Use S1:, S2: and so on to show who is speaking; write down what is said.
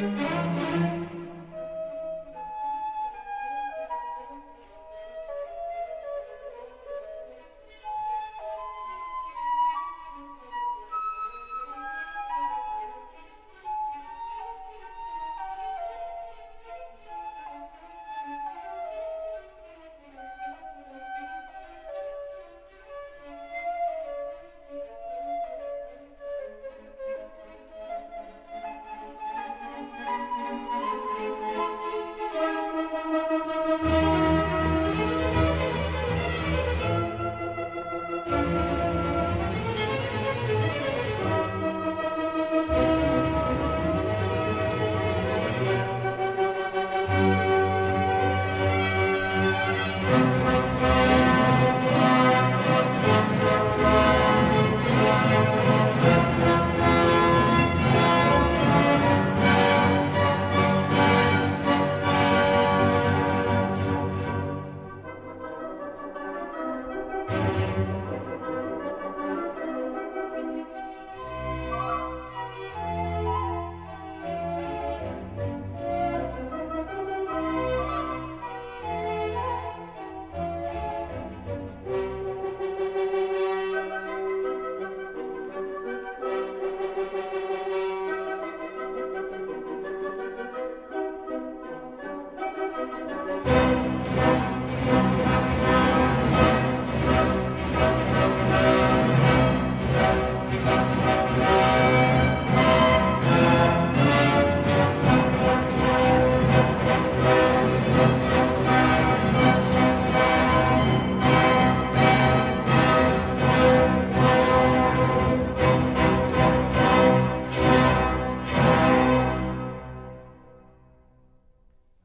S1: Música